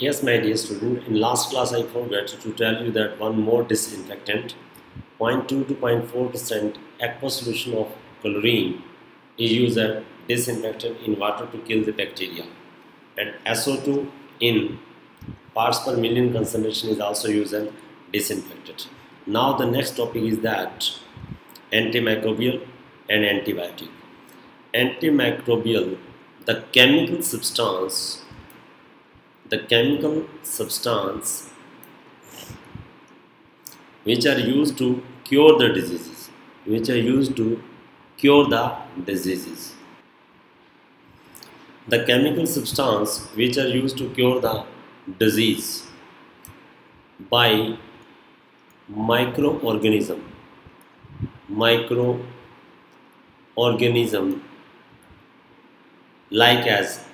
Yes, my dear student, in last class I forgot to tell you that one more disinfectant, 0.2 to 0.4% aqueous solution of chlorine is used as disinfectant in water to kill the bacteria. And SO2 in parts per million concentration is also used as disinfectant. Now the next topic is that antimicrobial and antibiotic. Antimicrobial, the chemical substance the chemical substance which are used to cure the diseases which are used to cure the diseases. The chemical substance which are used to cure the disease by microorganism microorganism like as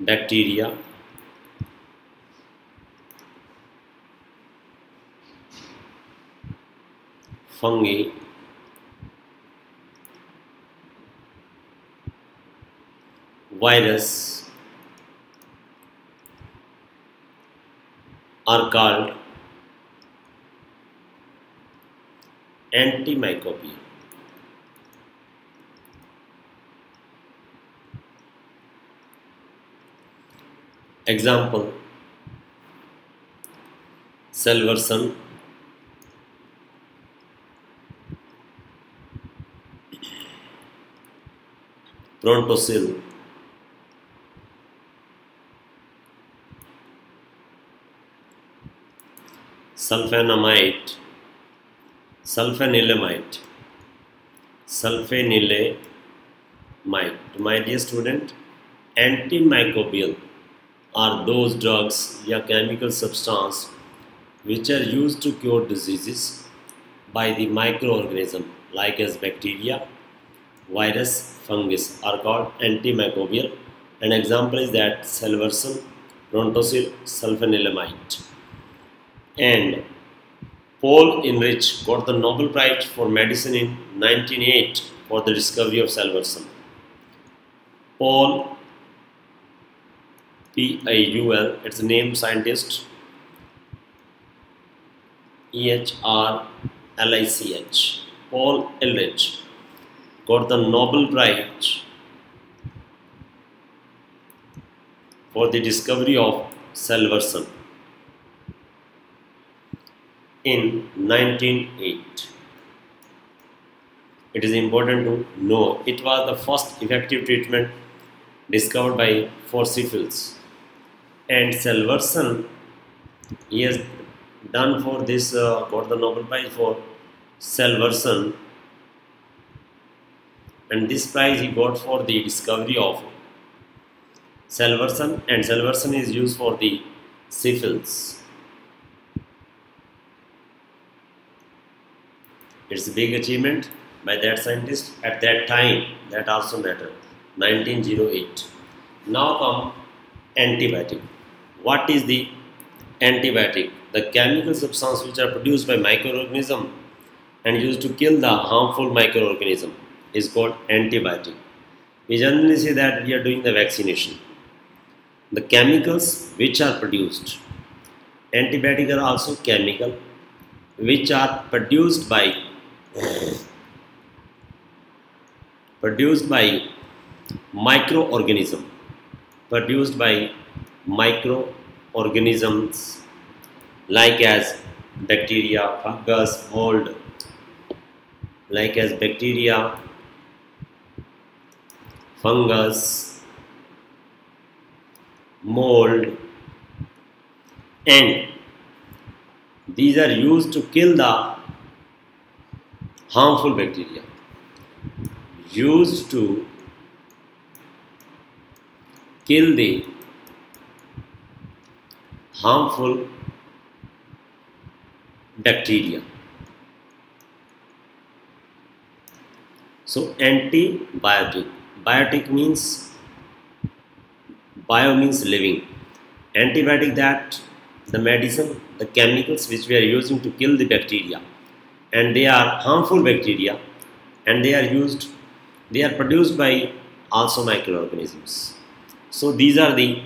bacteria. Fungi. Virus. Are called antimicrobial Example Salvarsan Prontosil sulfonamide sulfanilamide sulfanilamide my dear student antimicrobial are those drugs or chemical substance which are used to cure diseases by the microorganism like as bacteria, virus, fungus are called antimicrobial. An example is that salvarsan, prontosil, sulfanilamide. And Paul Ehrlich got the Nobel Prize for Medicine in 1908 for the discovery of salvarsan. Paul P-I-U-L, it's a name scientist. E-H-R-L-I-C-H. Paul Ehrlich got the Nobel Prize for the discovery of salvarsan in 1908. It is important to know it was the first effective treatment discovered by for syphilis and Salvarsan he has done for this uh, got the Nobel Prize for Salvarsan and this prize he got for the discovery of Salvarsan and Salvarsan is used for the syphilis. It's a big achievement by that scientist at that time that also matter 1908. Now come antibiotic. What is the antibiotic? The chemical substance which are produced by microorganism and used to kill the harmful microorganism is called antibiotic. We generally say that we are doing the vaccination. The chemicals which are produced, antibiotic are also chemical which are produced by produced by microorganism produced by microorganisms like as bacteria, fungus, mold, like as bacteria, fungus, mold, and these are used to kill the harmful bacteria. Used to kill the harmful bacteria. So antibiotic. Biotic means bio means living. Antibiotic that the medicine, the chemicals which we are using to kill the bacteria and they are harmful bacteria and they are used, they are produced by also microorganisms So these are the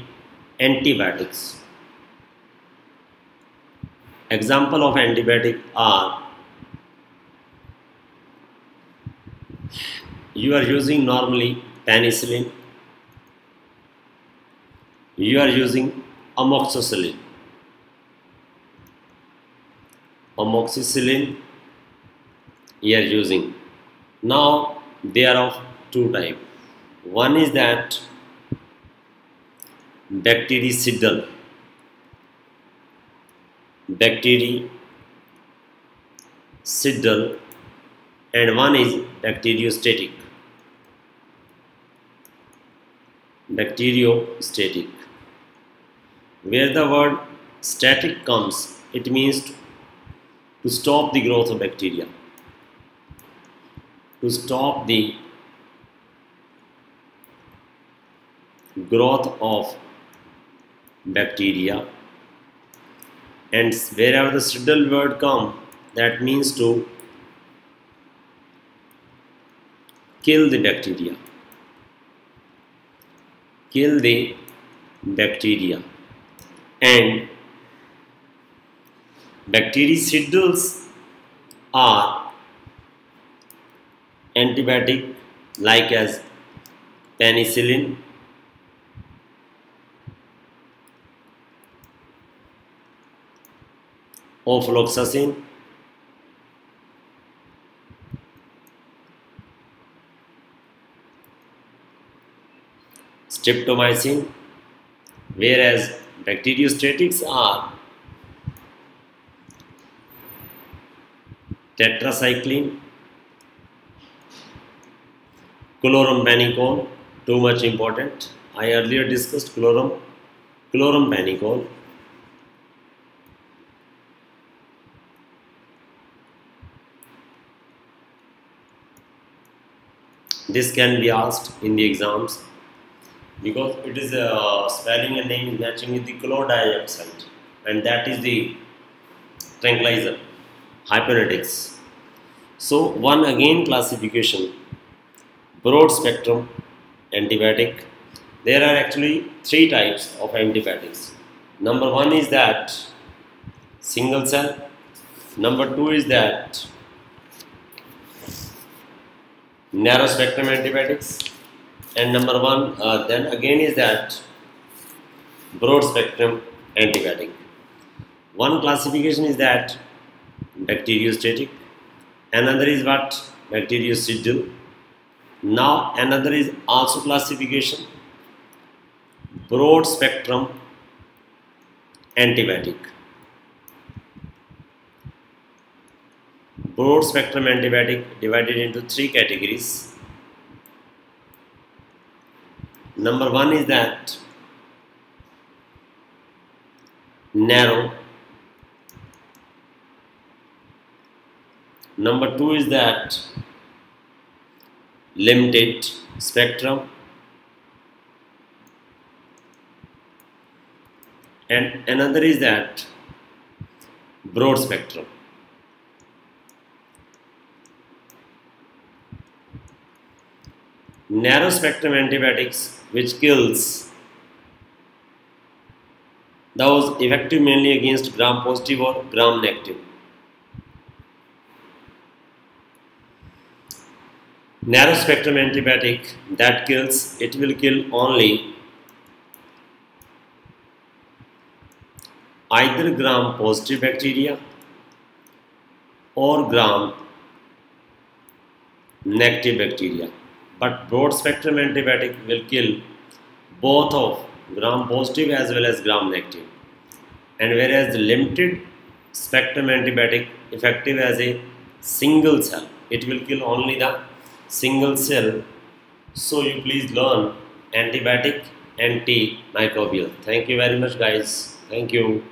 antibiotics. Example of antibiotic are you are using normally penicillin, you are using amoxicillin. Amoxicillin you are using. Now they are of two type. One is that bactericidal bactericidal and one is bacteriostatic. Bacteriostatic. Where the word static comes it means to stop the growth of bacteria. To stop the growth of bacteria and wherever the cidal word come? That means to kill the bacteria. Kill the bacteria. And bactericidals are antibiotic like as penicillin ofloxacin streptomycin. Whereas bacteriostatics are tetracycline. Chloramphenicol too much important. I earlier discussed chloram chloramphenicol this can be asked in the exams because it is a uh, spelling and name matching with the chlordiazepoxide and that is the tranquilizer hypnotics so one again classification broad spectrum antibiotic there are actually three types of antibiotics. Number one is that single cell. Number two is that narrow spectrum antibiotics. And number one uh, then again is that broad spectrum antibiotic. One classification is that bacteriostatic another is what bactericidal now another is also classification broad spectrum antibiotic broad spectrum antibiotic divided into three categories. Number one is that narrow. Number two is that limited spectrum. And another is that broad spectrum. Narrow spectrum antibiotics which kills those effective mainly against gram positive or gram negative. Narrow spectrum antibiotic that kills, it will kill only either gram positive bacteria or gram negative bacteria but broad spectrum antibiotic will kill both of gram positive as well as gram negative. And whereas the limited spectrum antibiotic effective as a single cell it will kill only the single cell. So you please learn antibiotic antimicrobial. Thank you very much guys. Thank you